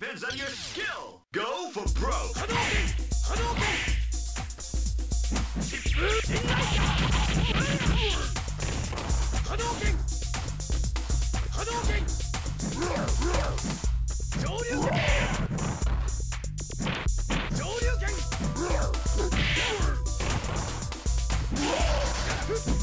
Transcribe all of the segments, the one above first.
depends on your skill. Go for broke. Hadouken! Hadouken! Hadouken! Hadouken! Shoryuken! Shoryuken!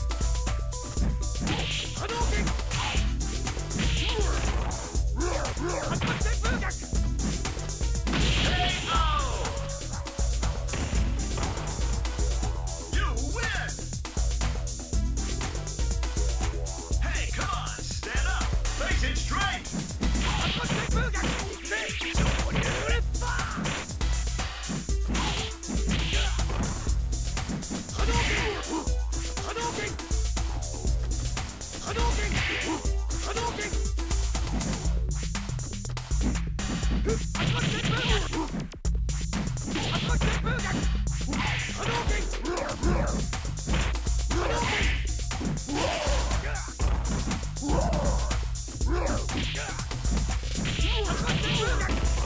Yeah. Yes!